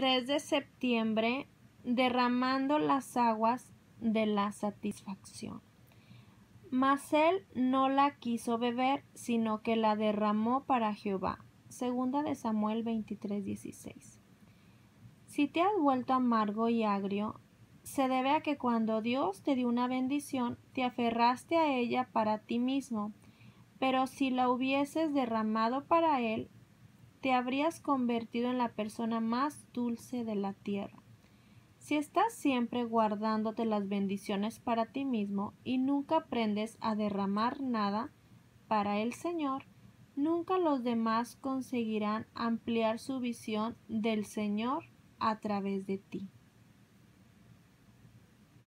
23 de septiembre, derramando las aguas de la satisfacción. Mas él no la quiso beber, sino que la derramó para Jehová. Segunda de Samuel 23:16. Si te has vuelto amargo y agrio, se debe a que cuando Dios te dio una bendición, te aferraste a ella para ti mismo, pero si la hubieses derramado para Él, te habrías convertido en la persona más dulce de la tierra. Si estás siempre guardándote las bendiciones para ti mismo y nunca aprendes a derramar nada para el Señor, nunca los demás conseguirán ampliar su visión del Señor a través de ti.